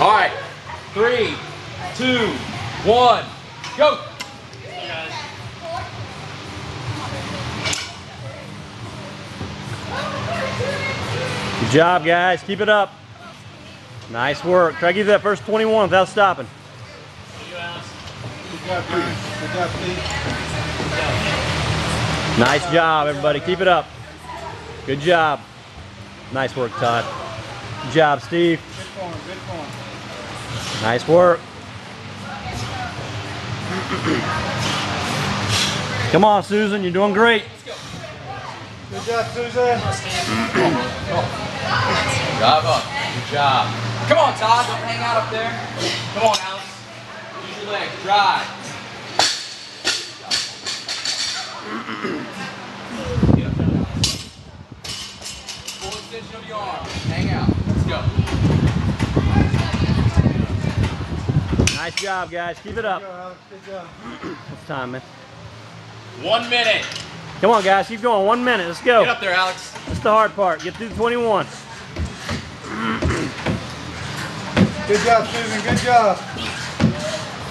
All right. Three, two, one, go. Good job, guys. Keep it up. Nice work. Try to get that first 21 without stopping. Nice job, everybody. Keep it up. Good job. Nice work, Todd. Good job, Steve. Nice work. Come on, Susan. You're doing great. Good job, Susan. Drive up. Good job. Come on, Todd. Don't hang out up there. Come on, Alex. Use your legs. Drive. Get up there. Full extension of your arm. Hang out. Let's go. Nice job, guys. Keep it up. Good job, Alex. What's time, man? One minute. Come on, guys. Keep going. One minute. Let's go. Get up there, Alex. That's the hard part. Get through the 21. Good job, Susan. Good job.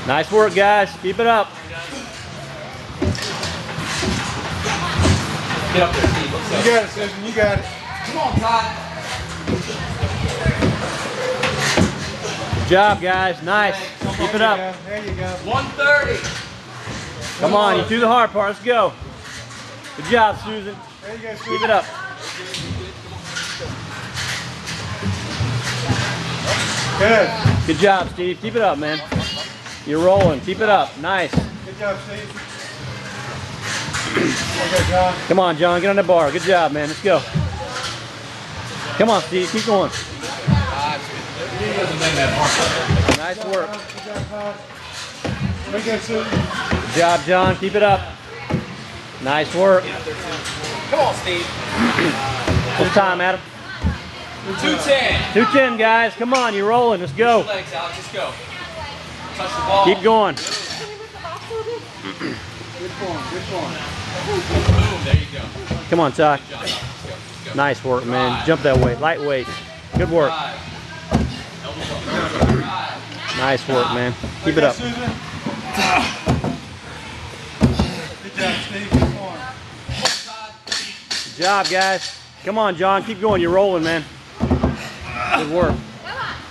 Nice work, guys. Keep it up. Get up there, Steve. Let's You got it, Susan. You got it. Come on, Todd. Good job, guys. Nice. Keep it up. There you go. 130. Come on. You do the hard part. Let's go. Good job, Susan. There you go, Susan. Keep it up. Good. Good job, Steve. Keep it up, man. You're rolling. Keep it up. Nice. Good job, Steve. Okay, John. Come on, John. Get on the bar. Good job, man. Let's go. Come on, Steve. Keep going. Nice work. Good job, Todd. Good, job, John. Keep it up. Nice work. Come on, Steve. What's time, Adam? 210. 210, guys. Come on. You're rolling. Let's go. Legs, Alex. Let's go. Touch the ball. Keep going. Good form. Good form. Boom. There you go. Come on, Todd. Good job. Let's go. Let's go. Nice work, man. Jump that weight. Lightweight. Good work. Drive. Elbows up. Drive. Nice work, man. Keep it up. Good job, Steve. Good job, guys. Come on, John. Keep going. You're rolling, man. Good work.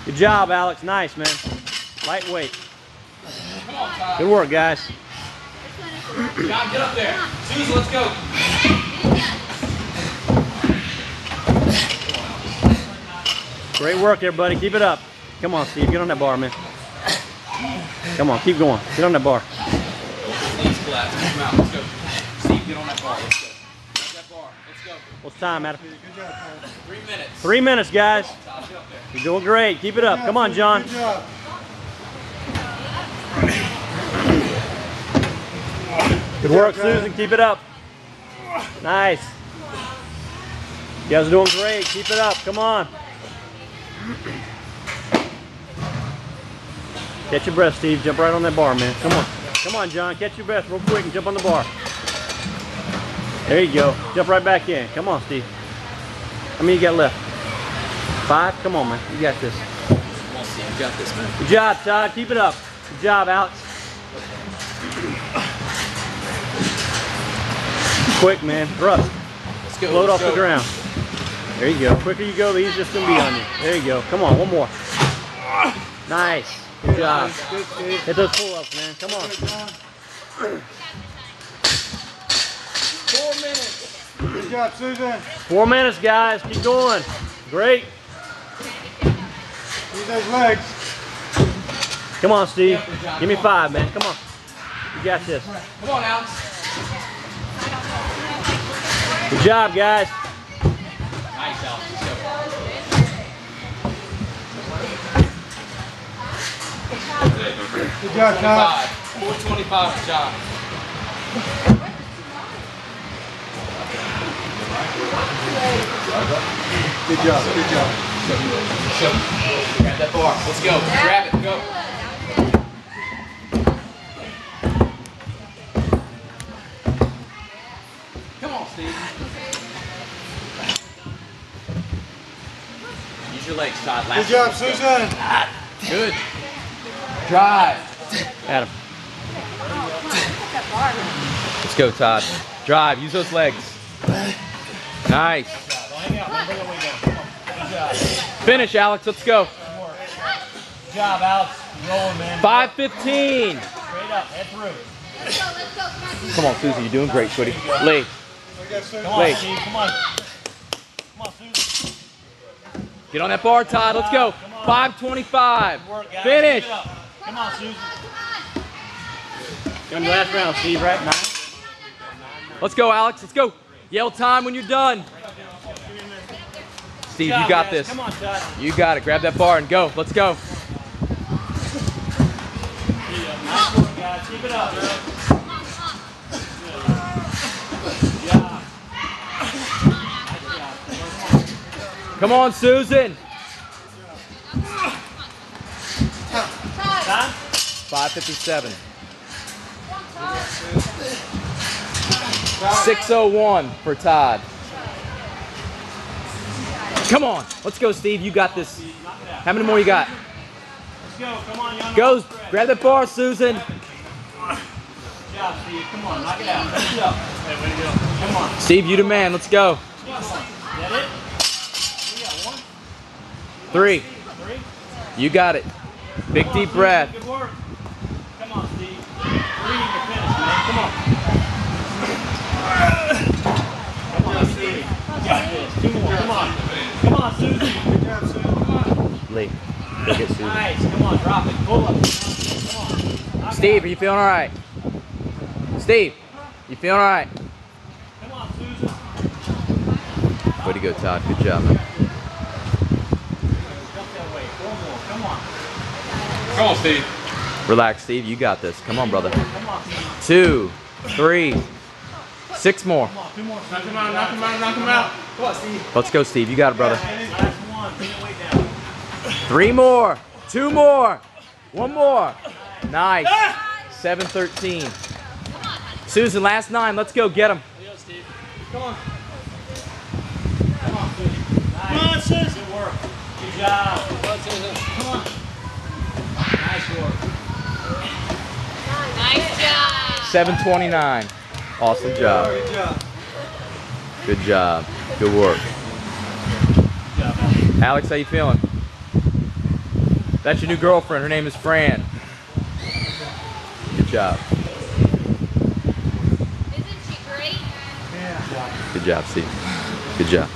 Good job, Alex. Nice, man. Lightweight. Good work, guys. John, get up there. Susan, let's go. Great work, everybody. Keep it up. Come on, Steve. Get on that bar, man. Come on. Keep going. Get on that bar. Let's go. Steve, get on that bar. Let's go. What's time, Adam? Three minutes. Three minutes, guys. You're doing great. Keep it up. Come on, John. Good work. Susan. Keep it up. Nice. You guys are doing great. Keep it up. Come on. Catch your breath, Steve. Jump right on that bar, man. Come on. Come on, John. Catch your breath real quick and jump on the bar. There you go. Jump right back in. Come on, Steve. How many you got left? Five? Come on, man. You got this. Come on, Steve. You got this, man. Good job, Todd. Keep it up. Good job, Alex. Quick, man. Thrust. Let's go. Float off the ground. There you go. Quicker you go, the easier it's going to be on you. There you go. Come on, one more. Nice. Good job. Good, Steve. Hit those pull-ups, man. Come on. Four minutes. Good job, Susan. Four minutes, guys. Keep going. Great. Use those legs. Come on, Steve. Give me five, man. Come on. You got this. Come on, Alex. Good job, guys. Nice, Alex. Let's go. Good job, Todd. 425 for John. Good job. Good job. Grab that bar. Let's go. Grab it. Go. Come on, Steve. Use your legs, Todd. Good job, one. Let's go. Susan. Ah, good. Drive. Adam. Let's go, Todd. Drive. Use those legs. Nice. Finish, Alex. Let's go. Good job, Alex. Rolling, man. 515. Straight up, head through. Come on, Susie. You're doing great, sweetie. Lee. Come on. Steve. Come on. Come on, Susan. Get on that bar, Todd. Let's go. 525. Good work, guys. Finish. Keep it up. Come on, Susan. Come to last round, Steve, right? Nine. Let's go, Alex. Let's go. Yell time when you're done. Steve, you got this. Come on, Todd. You got it. Grab that bar and go. Let's go. Nice work, guys. Keep it up. Job. Come on, Susan. 557. 601 for Todd. Come on. Let's go, Steve. You got this. How many more you got? Let's go. Come on, young. Go. Fred. Grab that bar, Susan. Good job, Steve. Come on, knock it out. To go. Come on. Steve, you the man. Let's go. Three. You got it. Big deep breath. Good work. Come on, Steve. Three, you're finished, man. Come on. Come on, Steve. This. Two more. Come on. Come on, Susan. Good job, Susan. Lee. Go get Susan. Nice. Come on, drop it. Pull up. Come on. Knock Steve, are you feeling all right? Steve, you feeling all right? Come on, Susan. Way to go, Todd. Good job, man. Jump that way. Four more. Come on. Come on, Steve. Relax, Steve. You got this. Come on, brother. Come on, Steve. Two, three, six more. Come on. Two more. Knock him out, knock him out, knock him out. Let's go, Steve. You got it, brother. Last one. Bring it way down. Three more. Two more. One more. Nice. 713. Susan, last nine. Let's go. Get him. Come on. Come on, Susan. Nice. Come on, Susan. Good work. Good job. Come on. Nice work. Nice job. 729. Awesome job. Good job. Good job. Good work. Alex, how you feeling? That's your new girlfriend. Her name is Fran. Good job. Isn't she great? Yeah. Good job, Steve. Good job.